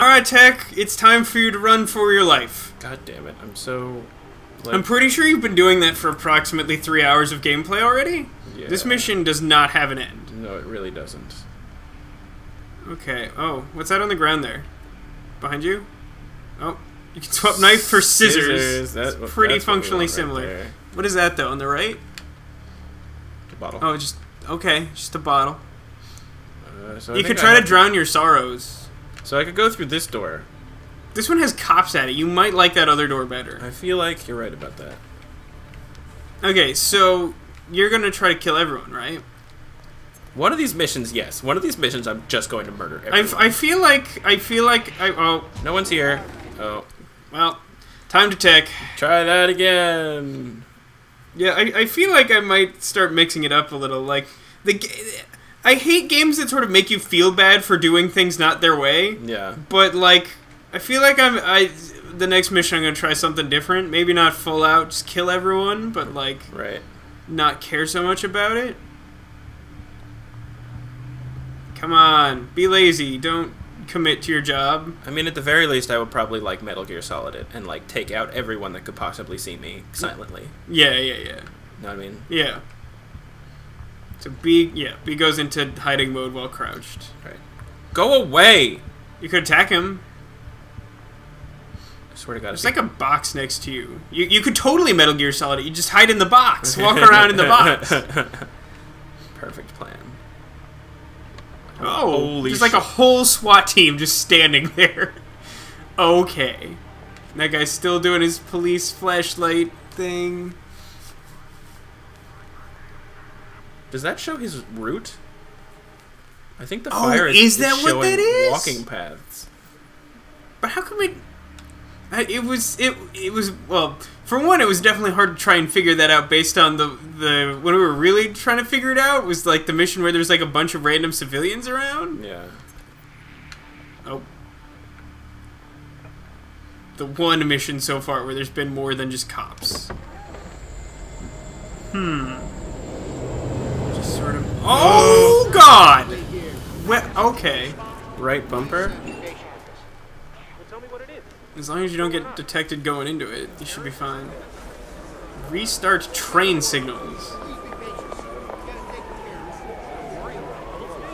Alright, Tek, it's time for you to run for your life. God damn it! I'm so. Like, I'm pretty sure you've been doing that for approximately three hours of gameplay already. yeah. This mission does not have an end. No, it really doesn't. Okay. Oh, what's that on the ground there? Behind you? Oh, you can swap knife for scissors. That's It's pretty what functionally right similar. there. What is that though? On the right? The bottle. Oh, just okay, just a bottle. Uh, so you could try to drown your sorrows. So I could go through this door. This one has cops at it. You might like that other door better. I feel like you're right about that. Okay, so you're gonna try to kill everyone, right? One of these missions, yes. One of these missions, I'm just going to murder I, everyone. I feel like I feel like I oh no one's here. Oh, well, time to tech. try that again. Yeah, I, I feel like I might start mixing it up a little. Like the I hate games that sort of make you feel bad for doing things not their way. Yeah. But like I feel like I'm I the next mission I'm gonna try something different. Maybe not full out just kill everyone, but like Right. not care so much about it. Come on, be lazy. Don't commit to your job. I mean, at the very least, I would probably like Metal Gear Solid it and like take out everyone that could possibly see me silently. Yeah, yeah, yeah. Know what I mean? Yeah. So B, yeah, B goes into hiding mode while crouched. Right. Go away! You could attack him. I swear to God, There's like a box next to you. You you could totally Metal Gear Solid it. You just hide in the box. Walk around in the box. Perfect plan. Oh, Holy there's like a whole SWAT team just standing there. Okay. That guy's still doing his police flashlight thing. Does that show his route? I think the Oh, fire is, is that what showing that is? walking paths. But how come it? It was it it was well. For one, it was definitely hard to try and figure that out based on the the when we were really trying to figure it out was like the mission where there's like a bunch of random civilians around. Yeah. Oh, the one mission so far where there's been more than just cops. Hmm. Just sort of. Oh, oh God. Well, okay. Right bumper? As long as you don't get detected going into it, you should be fine. Restart train signals.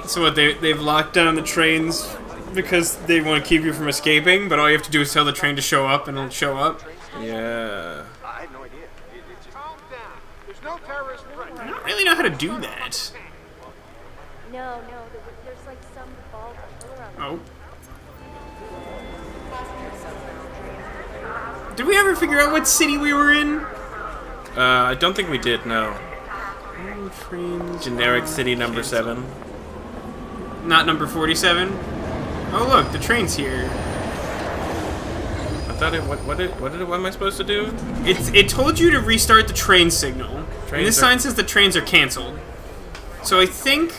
So what, they, they've locked down the trains because they want to keep you from escaping, but all you have to do is tell the train to show up and it'll show up? Yeah. I had no idea. Calm down. There's no terrorist threat. I don't really know how to do that. No, no, there's like some bald Oh. Did we ever figure out what city we were in? Uh, I don't think we did, no. Generic city number seven. Not number 47. Oh look, the train's here. I thought it. What? What? Did, what did? What am I supposed to do? It, it told you to restart the train signal. And Trains this are- sign says the trains are canceled. So I think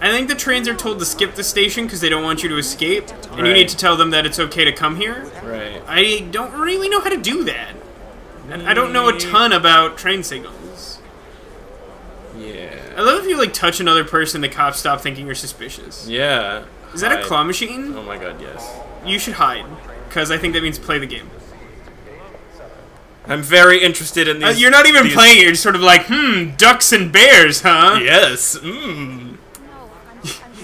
I think the trains are told to skip the station because they don't want you to escape, and you need to tell them that it's okay to come here. Right. I don't really know how to do that. And I don't know a mm. ton about train signals. Yeah. I love if you like touch another person, the cops stop thinking you're suspicious. Yeah. Is that a claw machine? Oh my god, yes. You should hide, because I think that means play the game. I'm very interested in Uh, these. you're not even these- playing it. You're just sort of like, hmm, ducks and bears, huh? Yes. I'm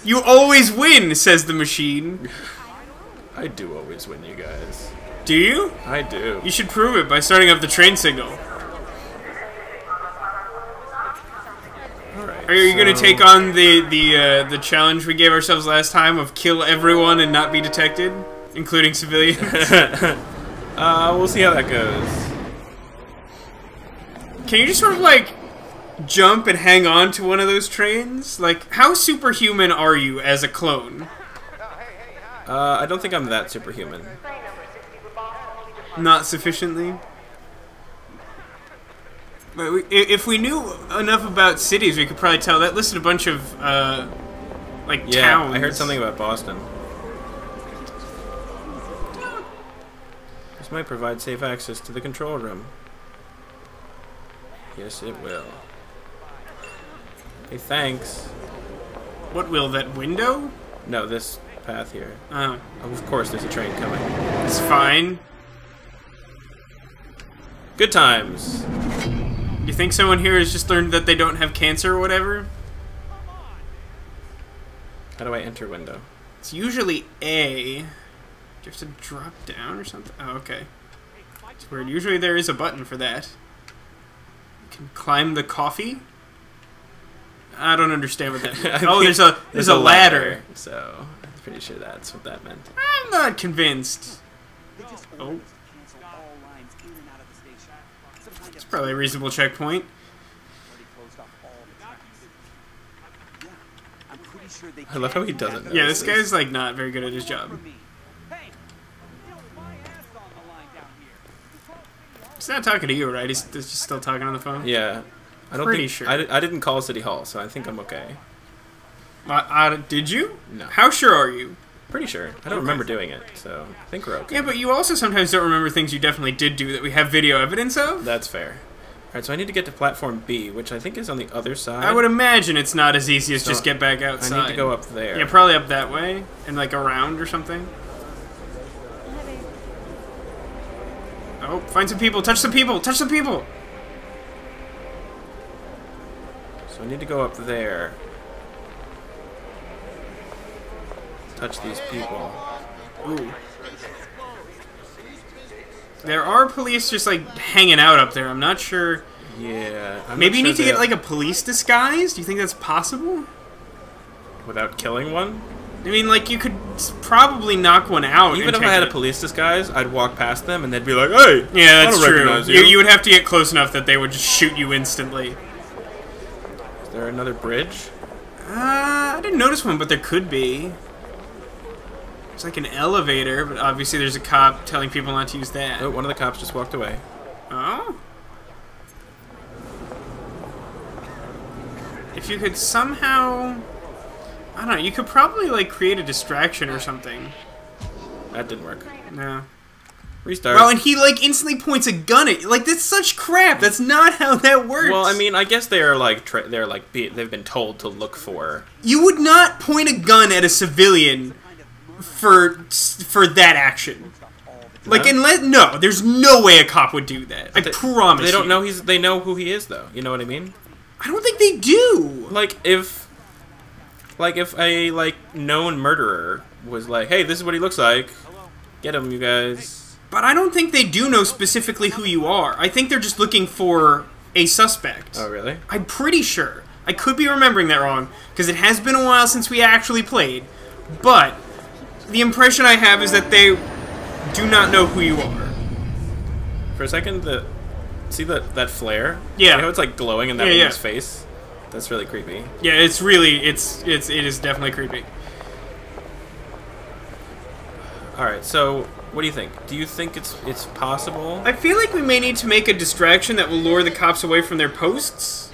You always win, says the machine. I do always win, you guys. Do you? I do. You should prove it by starting up the train signal. Alright. Are you gonna take on the the uh, the challenge we gave ourselves last time of kill everyone and not be detected, including civilians? Uh, we'll see how that goes. Can you just sort of like jump and hang on to one of those trains? Like, how superhuman are you as a clone? Uh, I don't think I'm that superhuman. Not sufficiently. But we, if we knew enough about cities, we could probably tell. That listed a bunch of uh, like Yeah, towns. I heard something about Boston. This might provide safe access to the control room. Yes, it will. Hey, thanks. What will that window? No, this path here. Oh, Of course, there's a train coming. it's fine. Good times. You think someone here has just learned that they don't have cancer or whatever? How do I enter window? It's usually A. Do you have to drop down or something? Oh, okay. It's weird. Usually there is a button for that. Can climb the coffee? I don't understand what that means. oh, there's a there's, a ladder. So I'm pretty sure that's what that meant. I'm not convinced. Oh, Cancel all lines in and out of the station. Some kind it's probably a reasonable checkpoint. already closed off all the tracks. Yeah, I'm pretty sure they I love how he doesn't. Yeah, this guy's like not very good at his job. me. Hey, you know, my ass on the line down here. He's not talking to you, right? He's, he's just still talking on the phone. Yeah. I don't Pretty think sure. I, I didn't call City Hall, so I think I'm okay. Uh, uh, did you? No. How sure are you? Pretty sure. I don't remember doing it, so I think we're okay. Yeah, but you also sometimes don't remember things you definitely did do that we have video evidence of. That's fair. Alright, so I need to get to platform B, which I think is on the other side. I would imagine it's not as easy as So, just get back outside. I need to go up there. Yeah, probably up that way and like around or something. Oh, find some people. Touch some people. Touch some people. So I need to go up there. Touch these people. Ooh. There are police just like hanging out up there. I'm not sure. Yeah. I'm Maybe you not need to get like a police disguise. Do you think that's possible? without killing one. I mean, like you could probably knock one out. Even if I had a police disguise, I'd walk past them and they'd be like, "Hey, Yeah, that's true. You. you." you would have to get close enough that they would just shoot you instantly. Is there another bridge? Uh, I didn't notice one, but there could be. It's like an elevator, but obviously there's a cop telling people not to use that. Oh, one of the cops just walked away. Oh? If you could somehow... I don't know, you could probably, like, create a distraction or something. That didn't work. No. Restart. Well, and he, like, instantly points a gun at you. Like, that's such crap. That's not how that works. Well, I mean, I guess they're like tra- they're like be- they've been told to look for. You would not point a gun at a civilian for for that action. Like, No? unless... No, there's no way a cop would do that. I They- promise They don't you. know he's. They know who he is, though. You know what I mean? I don't think they do. Like if, like if a like known murderer was like, "Hey, this is what he looks like. Get him, you guys." But I don't think they do know specifically who you are. I think they're just looking for a suspect. Oh, really? I'm pretty sure. I could be remembering that wrong because it has been a while since we actually played. But the impression I have is that they do not know who you are. For a second, the see that that flare. Yeah. See how it's like glowing in that Yeah, yeah. woman's face. That's really creepy. Yeah, it's really it's it's it is definitely creepy. All right, so what do you think? Do you think it's it's possible? I feel like we may need to make a distraction that will lure the cops away from their posts.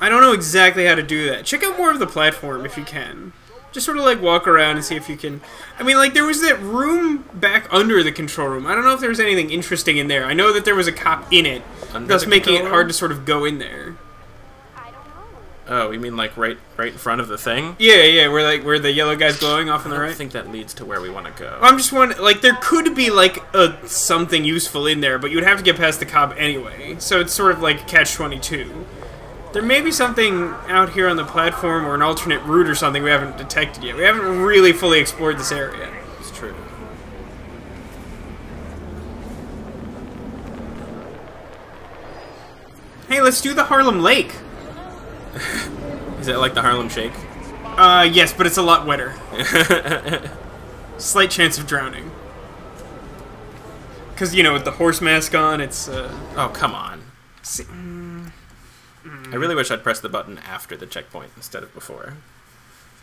I don't know exactly how to do that. Check out more of the platform if you can. Just sort of like walk around and see if you can. I mean, like there was that room back under the control room. I don't know if there was anything interesting in there. I know that there was a cop in it, Under thus making it hard to sort of go in there. I don't know. Oh, you mean like right right in front of the thing? Yeah, yeah, where like where the yellow guy's glowing off on the right. I think that leads to where we want to go. I'm just wondering, like, there could be, like, a something useful in there, but you'd have to get past the cop anyway. So it's sort of like Catch-22. There may be something out here on the platform or an alternate route or something we haven't detected yet. We haven't really fully explored this area. It's true. Hey, let's do the Harlem Lake. Is it like the Harlem Shake? Uh, yes, but it's a lot wetter. Slight chance of drowning. Because, you know, with the horse mask on, it's, uh... Oh, come on. see- I really wish I'd pressed the button after the checkpoint instead of before.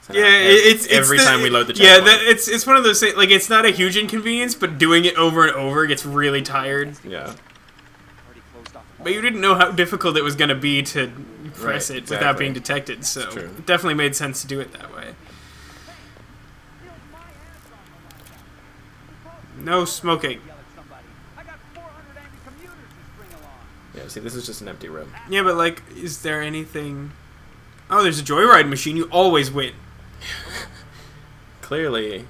So Yeah, ev- it's, it's every the- time we load the yeah, checkpoint. that, it's it's one of those things. Like, it's not a huge inconvenience, but doing it over and over gets really tired. yeah. Already closed off But you didn't know how difficult it was going to be to press Right, it without being detected. So it definitely made sense to do it that way. No smoking. yell at somebody. I got 400 angry commuters to string along. Yeah, see, this is just an empty room. Yeah, but like, is there anything? Oh, there's a joyride machine. You always win. clearly,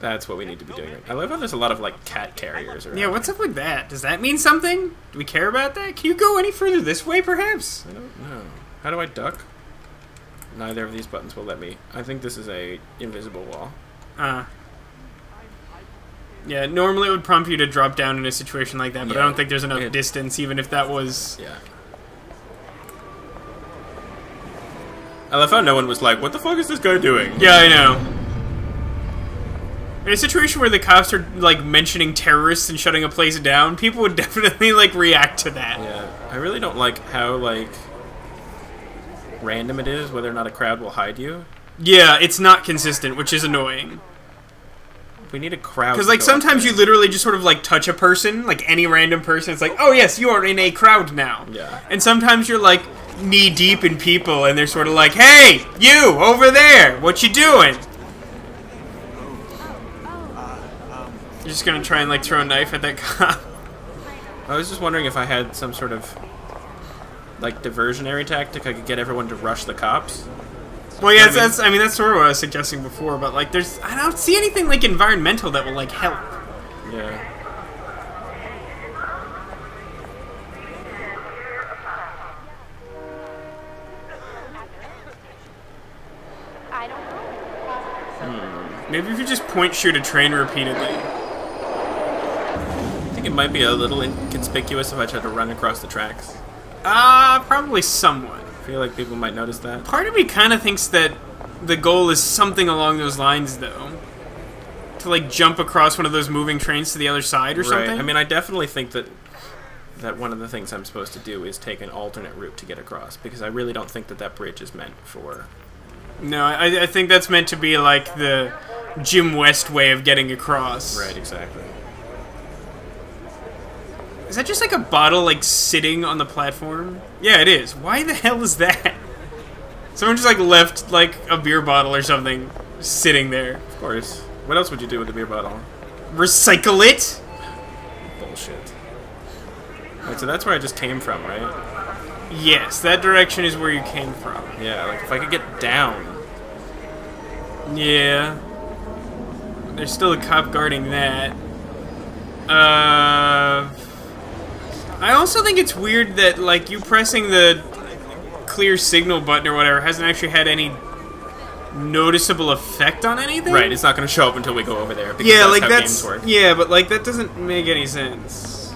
that's what we need to be doing. I love how there's a lot of like cat carriers around. Yeah, what's up with that? Does that mean something? Do we care about that? Can you go any further this way, perhaps? I don't know. How do I duck? Neither of these buttons will let me. I think this is a invisible wall. Uh. Yeah, normally it would prompt you to drop down in a situation like that, but I don't think there's enough It- distance, even if that was. Yeah. I love how no one was like, "What the fuck is this guy doing?" Yeah, I know. In a situation where the cops are like mentioning terrorists and shutting a place down, people would definitely like react to that. Yeah, I really don't like how like random it is whether or not a crowd will hide you. Yeah, it's not consistent, which is annoying. We need a crowd. Because like sometimes you literally just sort of like touch a person, like any random person. It's like, oh yes, you are in a crowd now. Yeah. And sometimes you're like knee deep in people, and they're sort of like, hey, you over there, what you doing? You're just gonna try and like throw a knife at that cop. I was just wondering if I had some sort of like diversionary tactic I could get everyone to rush the cops. Well, yes, I mean- that's. I mean, that's sort of what I was suggesting before. But like, there's, I don't see anything like environmental that will like help. Yeah. I. Maybe if you just point shoot a train repeatedly. I think it might be a little inconspicuous if I tried to run across the tracks. Uh, probably somewhat. I feel like people might notice that. Part of me kind of thinks that the goal is something along those lines, though. To like jump across one of those moving trains to the other side or Right. something. I mean, I definitely think that that one of the things I'm supposed to do is take an alternate route to get across because I really don't think that that bridge is meant for. no, I, I think that's meant to be like the Jim West way of getting across. Right. Exactly. Is that just like a bottle like sitting on the platform? Yeah, it is. Why the hell is that? Someone just like left like a beer bottle or something sitting there. Of course. What else would you do with a beer bottle? Recycle it? Bullshit. Right, so that's where I just came from, right? Yes, that direction is where you came from. Yeah, like if I could get down. Yeah. There's still a cop guarding that. Uh. I also think it's weird that, like, you pressing the clear signal button or whatever hasn't actually had any noticeable effect on anything. Right, it's not going to show up until we go over there. Because Yeah, that's like that's yeah, but like that doesn't make any sense.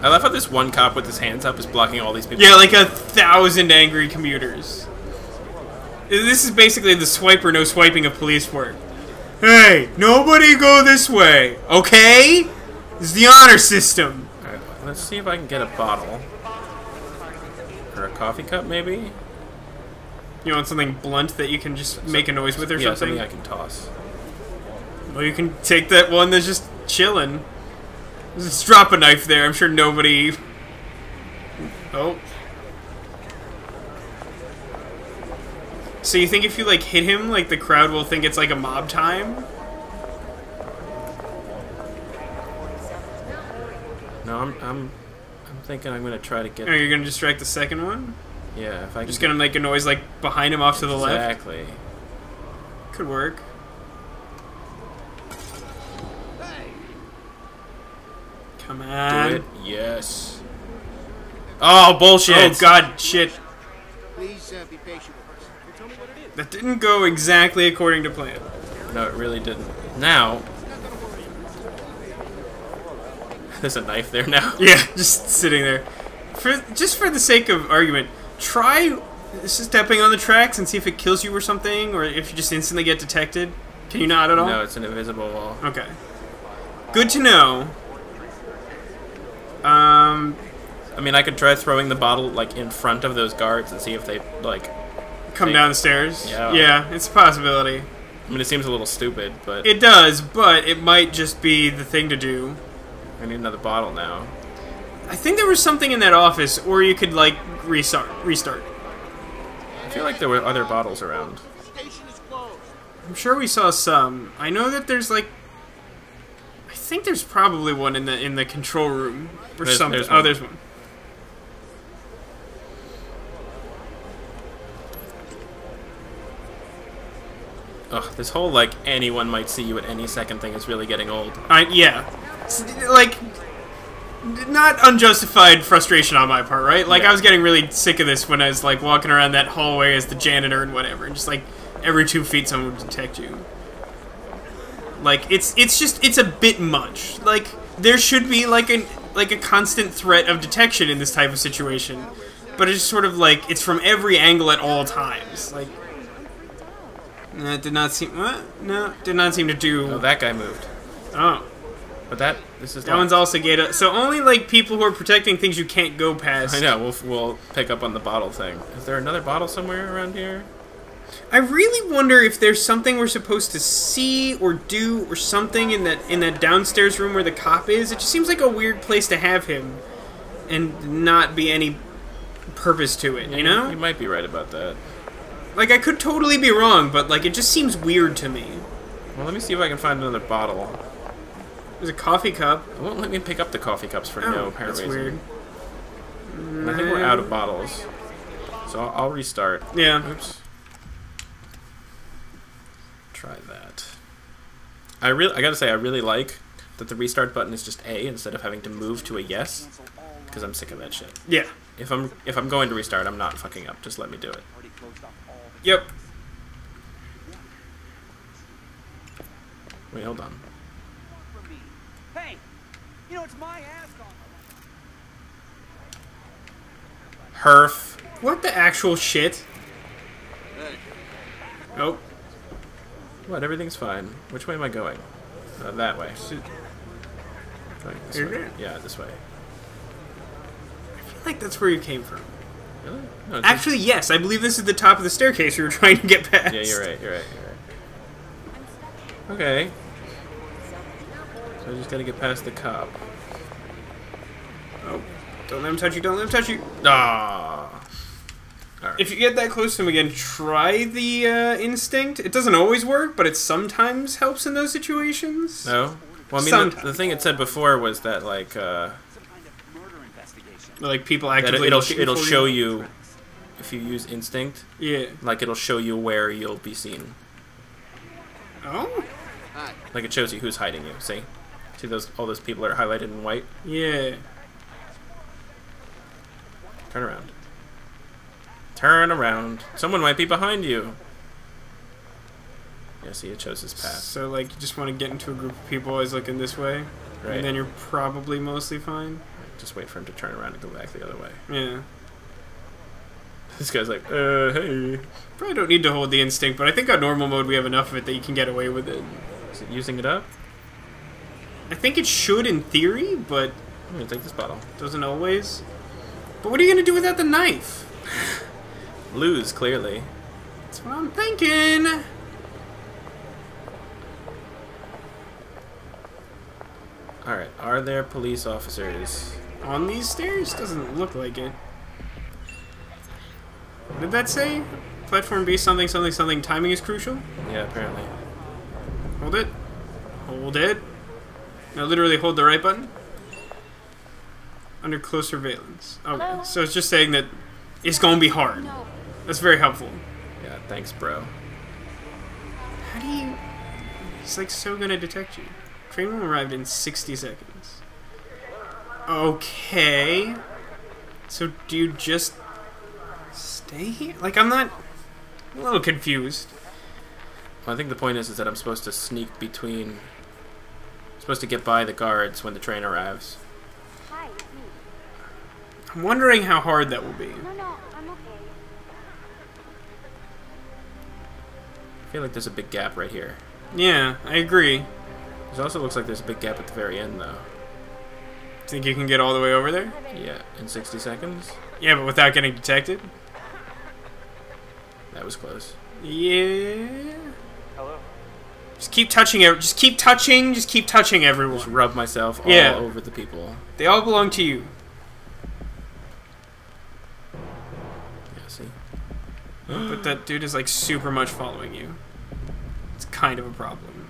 I love how this one cop with his hands up is blocking all these people. Yeah, like a thousand angry commuters. This is basically the Swiper no swiping of police work. Hey, nobody go this way, okay? This is the honor system. Let's see if I can get a bottle. Or a coffee cup, maybe? You want something blunt that you can just make a noise with or yeah, something? something I can toss. Well, you can take that one that's just chilling. Just drop a knife there. I'm sure nobody. Oh. So you think if you like hit him, like the crowd will think it's like a mob time? No, I'm, I'm, I'm thinking I'm gonna try to get. Or you're gonna distract the second one? Yeah, if I Just gonna make a noise like behind him off to the left? exactly. Could work. Come on. Do on. it. Yes. Oh bullshit! Oh god, shit. Please uh, be patient with us. Tell me what it is. That didn't go exactly according to plan. No, it really didn't. Now. There's a knife there now. Yeah, just sitting there. For just for the sake of argument, try stepping on the tracks and see if it kills you or something, or if you just instantly get detected. Can you not at all? No, it's an invisible wall. Okay. Good to know. Um, I mean, I could try throwing the bottle like in front of those guards and see if they like. come Think- down the stairs. Yeah. Yeah, it's a possibility. I mean, it seems a little stupid, but It does, but it might just be the thing to do. I need another bottle now. I think there was something in that office, or you could like restart. Restart. I feel like there were other bottles around. Station is closed. I'm sure we saw some. I know that there's like, I think there's probably one in the in the control room or There's- something. there's oh, there's one. Ugh, this whole like anyone might see you at any second thing is really getting old. I yeah, like not unjustified frustration on my part, right? Like Yeah. I was getting really sick of this when I was like walking around that hallway as the janitor and whatever, and just like every two feet someone would detect you. Like it's it's just it's a bit much. Like there should be like an like a constant threat of detection in this type of situation, but it's sort of like it's from every angle at all times. Like that did not seem what? No, did not seem to do. Oh, that guy moved. oh. But that this is That one's also gated. So only like people who are protecting things you can't go past. I know. We'll we'll pick up on the bottle thing. Is there another bottle somewhere around here? I really wonder if there's something we're supposed to see or do or something in that in that downstairs room where the cop is. It just seems like a weird place to have him, and not be any purpose to it. You know, you might be right about that. like I could totally be wrong, but like it just seems weird to me. Well, let me see if I can find another bottle. There's a coffee cup. It won't let me pick up the coffee cups for Oh, no apparent that's reason. weird. And I think we're out of bottles. So I'll, I'll restart. Yeah. Oops. Try that. I really, I gotta say, I really like that the restart button is just A instead of having to move to a yes, because I'm sick of that shit. Yeah. If I'm if I'm going to restart, I'm not fucking up. Just let me do it. Already closed off all the Yep. Wait, hold on. From you know it's my ass on Herf. What the actual shit? Oh. What? Everything's fine. Which way am I going? Uh, that way. Going this way. Yeah, this way. I feel like that's where you came from. Really? No, it's just- Actually, yes. I believe this is the top of the staircase we were trying to get past. Yeah, you're right. You're right. You're right. Okay. So I just gotta get past the cop. Oh, don't let him touch you. Don't let him touch you. Ah. If you get that close to him again, try the uh, instinct. It doesn't always work, but it sometimes helps in those situations. No. Well, I mean, the, the thing it said before was that like uh, some kind of murder investigation. Like people that actively it, will looking it'll for show you if you use instinct, Yeah. like it'll show you where you'll be seen. Oh. Like it shows you who's hiding you. See? See those all those people are highlighted in white. Yeah. Turn around. Turn around. Someone might be behind you. Yeah, see, it chose his path. So like, you just want to get into a group of people always looking this way, Right. and then you're probably mostly fine. Just wait for him to turn around and go back the other way. Yeah. This guy's like, uh, hey. Probably don't need to hold the instinct, but I think on normal mode we have enough of it that you can get away with it. Is it using it up? I think it should in theory, but I'm gonna take this bottle. doesn't always. But what are you gonna do without the knife? Lose, clearly. That's what I'm thinking. Alright, are there police officers? On these stairs? Doesn't look like it. Did that say? Platform B something something something timing is crucial? Yeah, apparently. Hold it. Hold it. Now literally hold the right button. Under close surveillance. Okay. Oh, Hello? So it's just saying that it's gonna be hard. No. That's very helpful. Yeah, thanks, bro. How do you He's like so gonna detect you. Train will arrive in sixty seconds. Okay. So do you just stay here? Like I'm not I'm a little confused. Well, I think the point is, is that I'm supposed to sneak between... supposed to get by the guards when the train arrives. Hi, me. I'm wondering how hard that will be. No, no, I'm okay. I feel like there's a big gap right here. Yeah, I agree. It also looks like there's a big gap at the very end, though. Think you can get all the way over there? Yeah, in 60 seconds? Yeah, but without getting detected? That was close. Yeah. Just keep touching it. Just keep touching. Just keep touching everyone. Just rub myself all Yeah. over the people. They all belong to you. Yeah, see? But that dude is like super much following you. It's kind of a problem.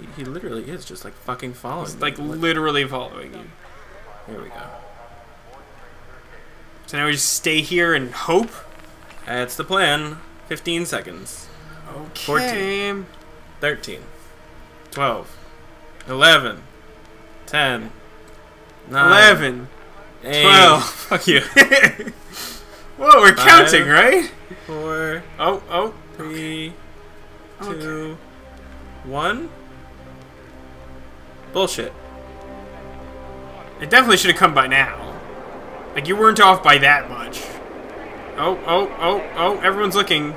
He, he literally is just like fucking following me. like literally following you. Here we go. So now we just stay here and hope. That's the plan. 15 seconds. Okay. 13, 12, 11, 10, 9, 11. 8, 12. Fuck you. Whoa, we're Five. counting, right? 4, Oh, oh. 3, Okay. 2, 1. Bullshit. It definitely should have come by now. Like, you weren't off by that much. Oh, oh, oh, oh, everyone's looking.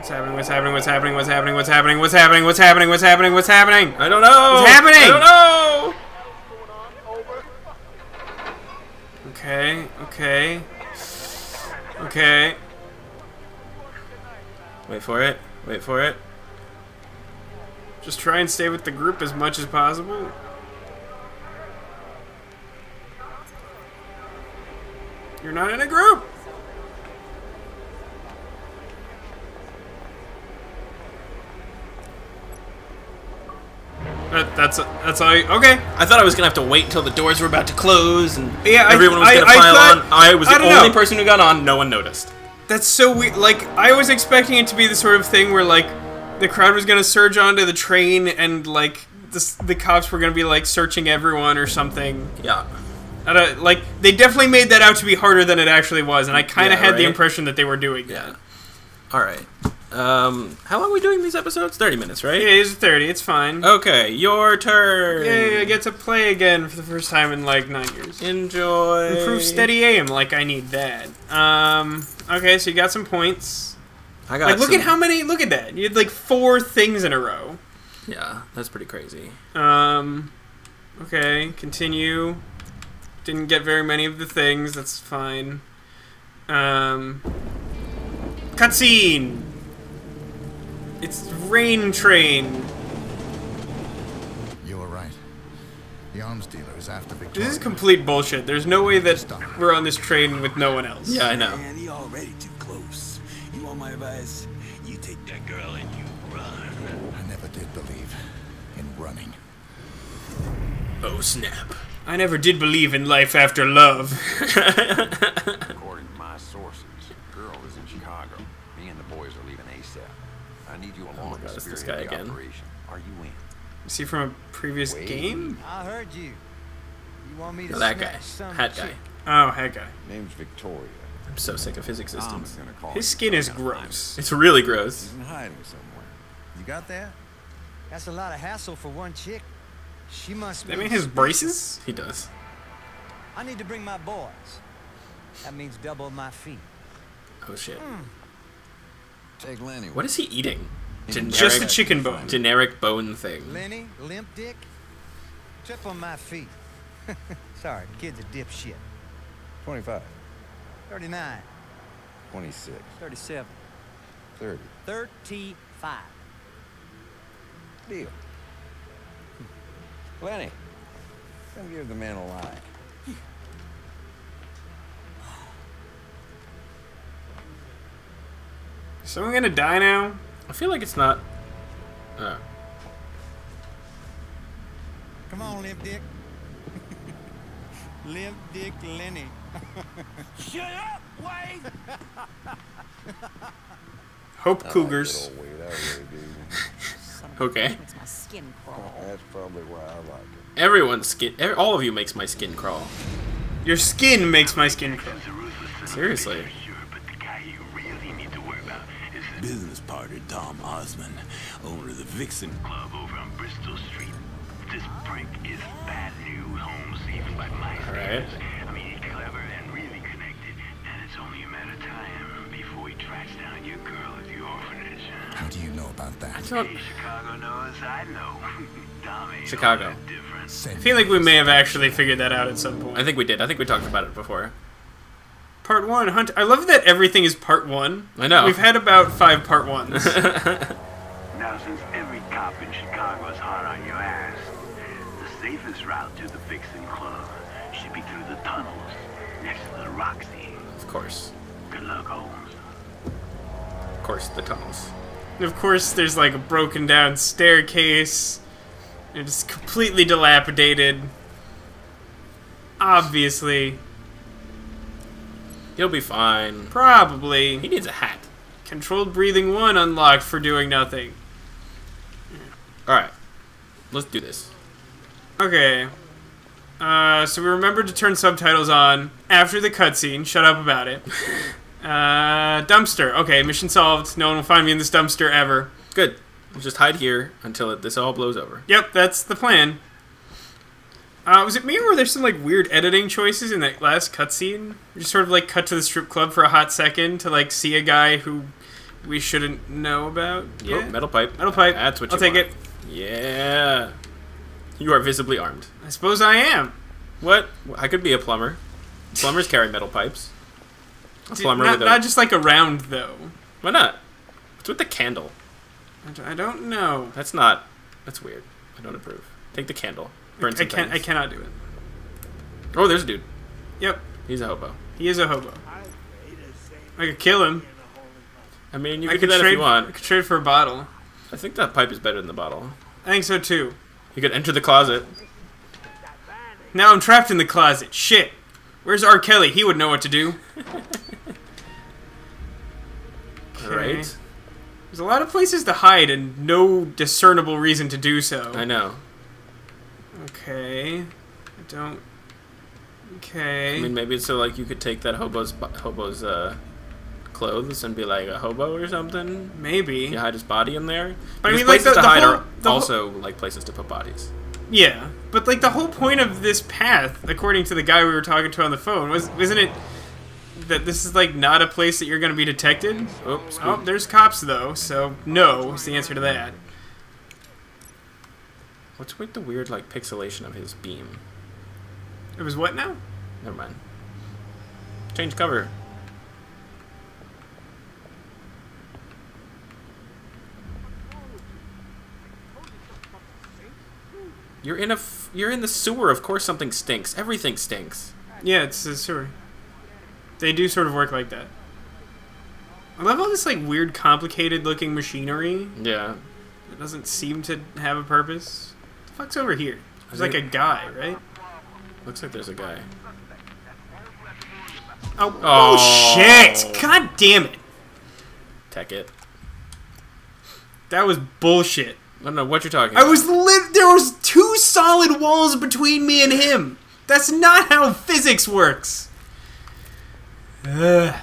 What's happening? What's happening? What's happening? What's happening? What's happening? What's happening? What's happening? What's happening? What's happening? I don't know. What's happening? I don't know. Going on. Over. Okay, okay. Okay. Wait for it. Wait for it. Just try and stay with the group as much as possible. You're not in a group. That, that's that's all. You, okay. I thought I was gonna have to wait until the doors were about to close and Yeah, I- everyone was gonna I pile thought- on. I was I the only know. person who got on. No one noticed. That's so weird. Like I was expecting it to be the sort of thing where like the crowd was gonna surge onto the train and like the the cops were gonna be like searching everyone or something. Yeah. I don't, like they definitely made that out to be harder than it actually was, and I kind of Yeah, had the impression that they were doing that. Yeah. All right. Um, how long are we doing these episodes? Thirty minutes, right? Yeah, it's thirty. It's fine. Okay, your turn. Yay! I get to play again for the first time in like nine years. Enjoy. Improve steady aim, like I need that. Um. Okay, so you got some points. I got. Like, look some- at how many. Look at that. You had like four things in a row. Yeah, that's pretty crazy. Um. Okay, continue. Didn't get very many of the things. That's fine. Um. Cutscene. It's Rain Train. You were right. The arms dealer is after Victoria. This is complete bullshit. There's no way that we're on this train with no one else. Yeah, I know. Man, he already too close. You want my advice? You take that girl and you run. I never did believe in running. Oh snap! I never did believe in life after love. According to my sources, girl is in Chicago. Me and the boys are leaving ASAP. I need you along oh God, it's this guy the again. operation. Are you in? Is he from a previous Wait. game? I heard you. You want me to Oh, that guy, some hat guy. chick? Oh, that guy. Name's Victoria. I'm so sick of his Tom's existence. His skin is I'm gonna find gross. It's really gross. He's in hiding somewhere. You got that? That's a lot of hassle for one chick. She must That be man has special. braces? He does. I need to bring my boys. That means double my fee. Oh shit. Hmm. Take Lenny. What is he eating? Generic, Just a chicken bone. generic bone thing. Lenny, limp dick, Trip on my feet. Sorry, the kid's a dipshit. 25, 39, 26, 37, 30. 35. Deal. Lenny, come give the man a line. someone gonna die now? I feel like it's not. Uh, Come on, limp dick. limp dick Lenny. Shut up, Wade! Hope Cougars. Good old Wade, I really okay. Makes my skin crawl. That's probably why I like it. Everyone's skin. ev- All of you makes my skin crawl. Your skin makes my skin crawl. Seriously. Business partner Dom Osmond, owner of the Vixen Club over on Bristol Street. This prick is bad new homes, even by my All right. I mean, he's clever and really connected, and it's only a matter of time before he tracks down your girl at the orphanage. How do you know about that? Don't- Chicago knows, I know. Tom ain't Chicago. different. I feel like we may have actually figured that out at some point. I think we did. I think we talked about it before. Part one, Hunt. I love that everything is part one. I know. We've had about five part ones. Now, since every cop in Chicago is hot on your ass, the safest route to the Vixen Club should be through the tunnels next to the Roxy. Of course. Good luck, Holmes. Of course, the tunnels. And of course, there's like a broken down staircase. It's completely dilapidated. Obviously, He'll be fine. Probably. He needs a hat. Controlled breathing one unlocked for doing nothing. All right, let's do this. Okay. Uh, so we remembered to turn subtitles on after the cutscene. Shut up about it. Uh, dumpster. Okay, mission solved. No one will find me in this dumpster ever. Good. We'll just hide here until it, this all blows over. Yep, that's the plan. Uh, was it me or were there some like weird editing choices in that last cutscene? Just sort of like cut to the strip club for a hot second to like see a guy who we shouldn't know about. Oh, Yeah, metal pipe. Metal pipe. That's what I'll take want. it. Yeah. You are visibly armed. I suppose I am. What? I could be a plumber. Plumbers carry metal pipes. A plumber not, with a. not just like around though. Why not? What's with the candle? I don't know. That's not. That's weird. I don't approve. Take the candle. Burn I can't. I cannot do it. Oh, there's a dude. Yep, He's a hobo. he is a hobo. I could kill him. I mean, you I could do that trade. if you want. I could trade for a bottle. I think that pipe is better than the bottle. I think so too. You could enter the closet. Now I'm trapped in the closet. Shit. Where's R. Kelly? He would know what to do. All right. There's a lot of places to hide and no discernible reason to do so. I know. Okay. I don't. Okay. I mean, maybe it's so like you could take that hobo's hobo's uh, clothes and be like a hobo or something. Maybe. You hide his body in there. But I Because mean, like, places the- to the hide whole- are also like places to put bodies. Yeah, but like the whole point of this path, according to the guy we were talking to on the phone, was isn't it that this is like not a place that you're going to be detected? Oops. Oh, there's cops though, so no is the answer to that. What's with the weird like pixelation of his beam? It was what now? Never mind. Change cover. You're in a f- you're in the sewer. Of course, something stinks. Everything stinks. Yeah, it's a sewer. They do sort of work like that. I love all this like weird, complicated looking machinery. Yeah. It doesn't seem to have a purpose. Fuck's over here? There's like a guy, right? Looks like there's a guy. Oh, Oh. oh shit! God damn it! Tek it. That was bullshit. I don't know what you're talking I about. was lit. There was two solid walls between me and him. That's not how physics works. Ugh.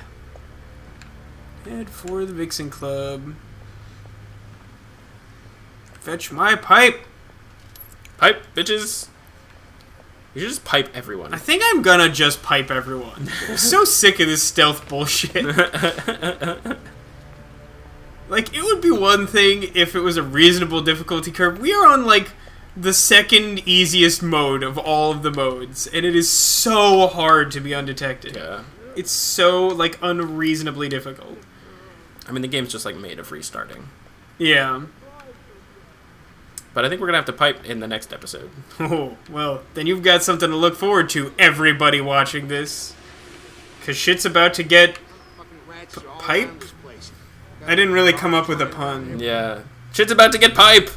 Head for the Vixen Club. Fetch my pipe. Pipe, bitches. You should just pipe everyone. I think I'm gonna just pipe everyone. I'm so sick of this stealth bullshit. like, it would be one thing if it was a reasonable difficulty curve. We are on, like, the second easiest mode of all of the modes, and it is so hard to be undetected. yeah. It's so, like, unreasonably difficult. I mean, the game's just like made of restarting. Yeah. But I think we're gonna have to pipe in the next episode. Oh, well, then you've got something to look forward to, everybody watching this. Because shit's about to get pipe? I didn't really come up with a pun. Yeah. Shit's about to get pipe.